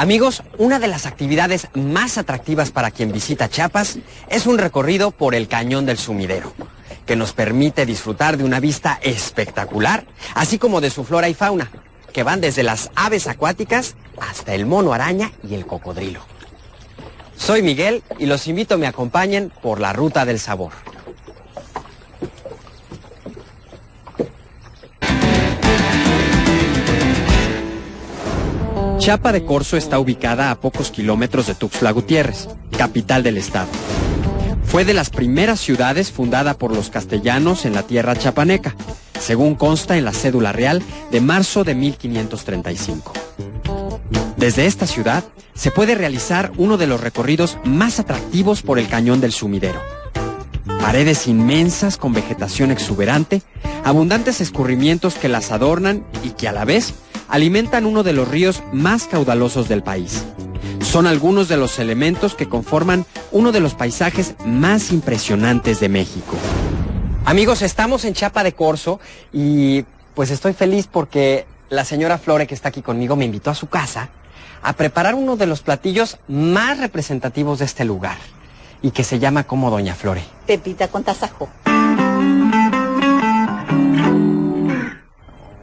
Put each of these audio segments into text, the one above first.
Amigos, una de las actividades más atractivas para quien visita Chiapas es un recorrido por el Cañón del Sumidero, que nos permite disfrutar de una vista espectacular, así como de su flora y fauna, que van desde las aves acuáticas hasta el mono araña y el cocodrilo. Soy Miguel y los invito a me acompañen por la Ruta del Sabor. Chapa de Corzo está ubicada a pocos kilómetros de Tuxtla Gutiérrez, capital del estado. Fue de las primeras ciudades fundada por los castellanos en la tierra chapaneca, según consta en la cédula real de marzo de 1535. Desde esta ciudad se puede realizar uno de los recorridos más atractivos por el cañón del sumidero. Paredes inmensas con vegetación exuberante, abundantes escurrimientos que las adornan y que a la vez alimentan uno de los ríos más caudalosos del país. Son algunos de los elementos que conforman uno de los paisajes más impresionantes de México. Amigos, estamos en Chapa de Corzo y pues estoy feliz porque la señora Flore que está aquí conmigo me invitó a su casa a preparar uno de los platillos más representativos de este lugar y que se llama como Doña Flore. Pepita con tasajo.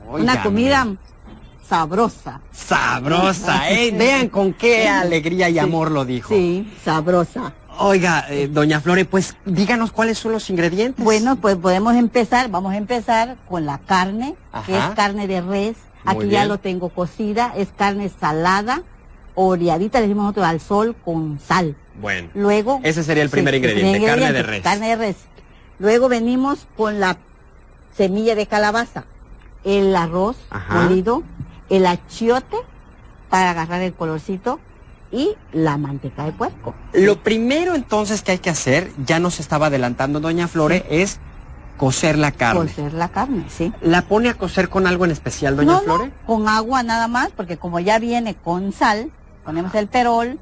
Una comida sabrosa. Sabrosa, ¿eh? Vean con qué alegría y amor lo dijo. Sí, sabrosa. Oiga, eh, doña Flore, pues díganos cuáles son los ingredientes. Bueno, pues podemos empezar, vamos a empezar con la carne, que es carne de res. Aquí ya lo tengo cocida, es carne salada, oreadita, le decimos nosotros al sol con sal. Bueno. Luego. Ese sería el primer ingrediente, carne de res. Carne de res. Luego venimos con la semilla de calabaza, el arroz molido, el achiote para agarrar el colorcito y la manteca de puerco. Lo primero entonces que hay que hacer, ya nos estaba adelantando doña Flore, es cocer la carne. Cocer la carne, sí. ¿La pone a cocer con algo en especial, doña Flore? con agua nada más, porque como ya viene con sal, ponemos el perol,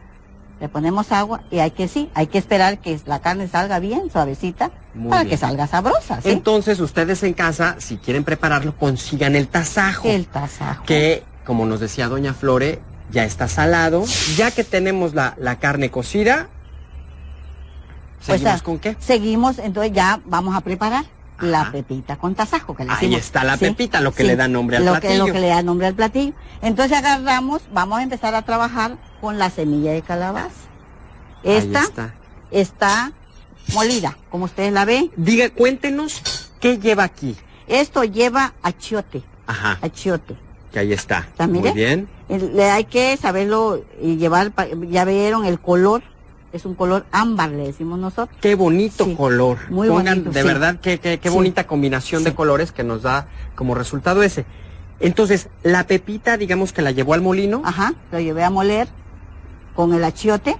le ponemos agua y hay que sí, hay que esperar que la carne salga bien suavecita para que salga sabrosa. Entonces ustedes en casa, si quieren prepararlo, consigan el tasajo. El tasajo. Que, como nos decía doña Flore, ya está salado. Ya que tenemos la, carne cocida, pues, ¿seguimos con qué? Seguimos, entonces ya vamos a preparar la pepita con tasajo. Que le Ahí está la pepita, lo que le da nombre al lo platillo. Que, lo que le da nombre al platillo. Entonces agarramos, vamos a empezar a trabajar con la semilla de calabaza. Esta está. está. molida, como ustedes la ven. Diga, cuéntenos qué lleva aquí. Esto lleva achiote. Ajá. Achiote. Que ahí está. Muy bien. Le hay que saberlo y llevar, ya vieron el color es un color ámbar, le decimos nosotros. Qué bonito color. Muy bonito, de verdad, qué, qué, bonita combinación de colores que nos da como resultado ese. Entonces, la pepita, digamos que la llevó al molino. Ajá, lo llevé a moler con el achiote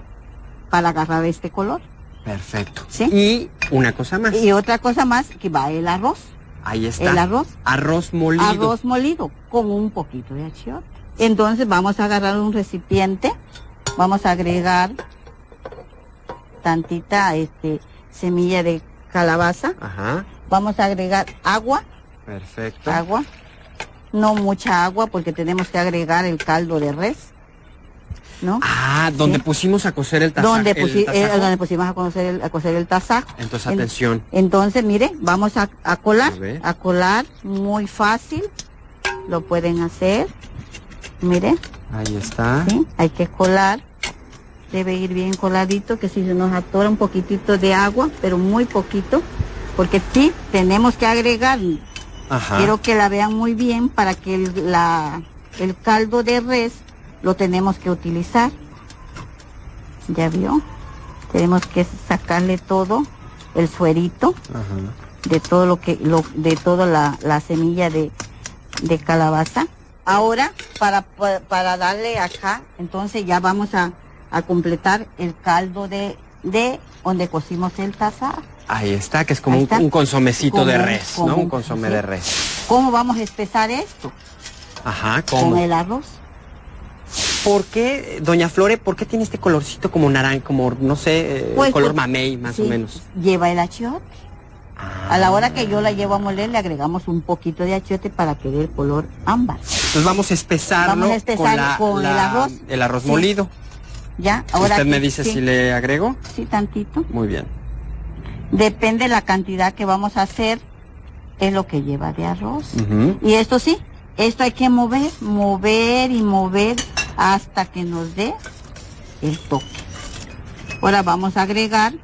para agarrar este color. Perfecto. ¿Sí? Y una cosa más. Y otra cosa más, que va el arroz. Ahí está. El arroz. Arroz molido. Arroz molido con un poquito de achiote. Entonces vamos a agarrar un recipiente, vamos a agregar tantita este semilla de calabaza. Ajá. Vamos a agregar agua. Perfecto. Agua. No mucha agua porque tenemos que agregar el caldo de res. ¿No? Ah, donde pusimos a cocer el, tasajo. Donde, eh, donde pusimos a cocer el, a cocer el tasajo. Entonces, atención. entonces, mire, vamos a, colar, a, colar, muy fácil. Lo pueden hacer. Mire. Ahí está. Hay que colar. Debe ir bien coladito, que si se nos atora un poquitito de agua, pero muy poquito. Porque sí, tenemos que agregar. Quiero que la vean muy bien para que el, la, el caldo de res lo tenemos que utilizar. ¿Ya vio? Tenemos que sacarle todo el suerito de todo lo que lo, de toda la, la semilla de, de, calabaza. Ahora para, para darle acá, entonces ya vamos a, a completar el caldo de, de donde cocimos el taza. Ahí está, que es como un, consomecito de res, ¿no? Un consomé de res. ¿Cómo vamos a espesar esto? Ajá, ¿cómo? Con el arroz. ¿Por qué, doña Flore, por qué tiene este colorcito como naranja, como, no sé, eh, pues, color mamey, más o menos? Lleva el achiote. A la hora que yo la llevo a moler, le agregamos un poquito de achiote para que dé el color ámbar. Entonces vamos a espesarlo con, el arroz. El arroz molido. Ya, ahora. ¿Usted me dice si le agrego? Sí, tantito. Muy bien. Depende la cantidad que vamos a hacer, es lo que lleva de arroz. Y esto sí, esto hay que mover, mover y mover hasta que nos dé el toque. Ahora vamos a agregar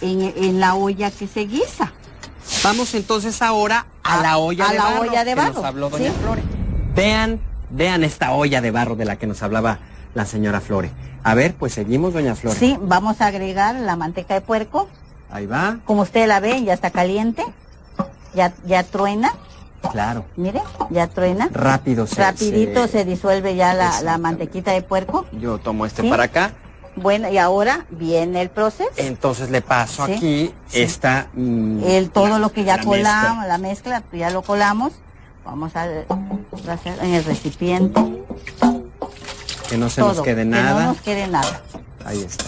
en, la olla que se guisa. Vamos entonces ahora a, la olla de barro. olla de barro. Que nos habló doña Flore. Vean, vean esta olla de barro de la que nos hablaba la señora Flore. A ver, pues seguimos, doña Flore. Sí, vamos a agregar la manteca de puerco. Ahí va. Como usted la ve, ya está caliente. Ya, ya truena. Claro. Mire, ya truena. Rápido se Rapidito se, disuelve ya la, mantequita de puerco. Yo tomo este para acá. Bueno, y ahora viene el proceso. Entonces le paso aquí esta... Mm, el, todo lo que ya colamos, la mezcla, pues ya lo colamos. Vamos a hacer en el recipiente. Que no se nos quede nada. Que no nos quede nada. Ahí está.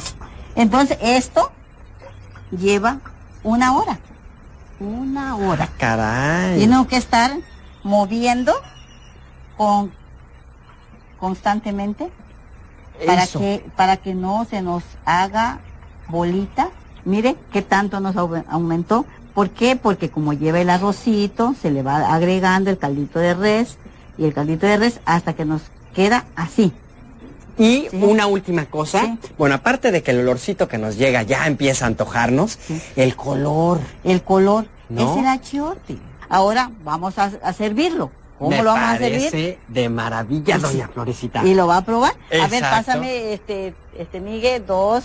Entonces esto lleva una hora. Una hora. Caray. Tiene que estar moviendo con constantemente para que para que no se nos haga bolita. Mire qué tanto nos aumentó. ¿Por qué? Porque como lleva el arrocito, se le va agregando el caldito de res y el caldito de res hasta que nos queda así. Y una última cosa, bueno, aparte de que el olorcito que nos llega ya empieza a antojarnos, el color. El color, ¿no? es el achiote. Ahora vamos a, servirlo. ¿Cómo lo vamos a servir? de maravilla, doña Florecita. ¿Y lo va a probar? A ver, pásame, este, este Miguel, dos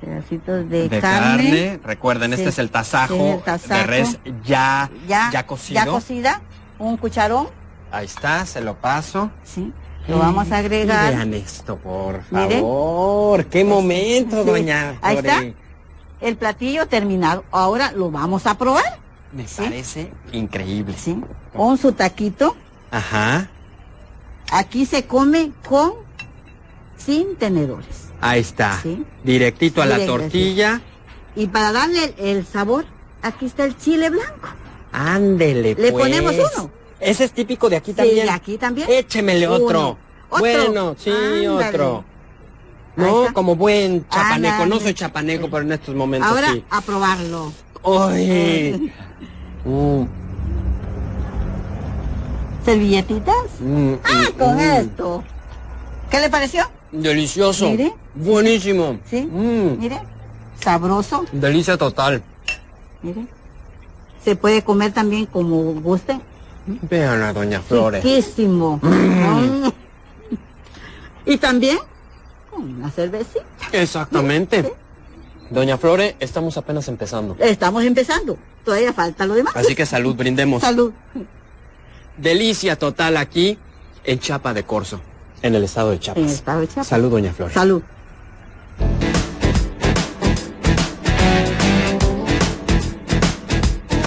pedacitos de, carne. Recuerden, este es el tasajo, de res ya, ya, ya cocido. Ya cocida, un cucharón. Ahí está, se lo paso. Sí. Lo vamos a agregar. Vean esto, por favor. Qué momento, doña. Ahí está. El platillo terminado. Ahora lo vamos a probar. Me parece increíble. Sí. Con su taquito. Ajá. Aquí se come con sin tenedores. Ahí está. ¿Sí? Directito a la tortilla. Y para darle el, sabor, aquí está el chile blanco. Ándele, Le ponemos pues. uno. Ese es típico de aquí también. Sí, de aquí también. Échemele otro. Bueno, sí, otro. No, como buen chapaneco. No soy chapaneco, pero en estos momentos Ahora, a probarlo. ¡Ay! Mm. ¿Servilletitas? Mm, ah, mm, con esto. ¿Qué le pareció? Delicioso. Mire. Buenísimo. Sí. Mire. Sabroso. Delicia total. Mire. Se puede comer también como guste. Vean a Doña Flores. Riquísimo. Mm. Y también una cervecita. Exactamente. Doña Flore, estamos apenas empezando. Estamos empezando. Todavía falta lo demás. Así que salud, brindemos. Salud. Delicia total aquí en Chapa de Corzo, en el estado de Chiapas. En el estado de Chiapas. Salud, Doña Flore. Salud.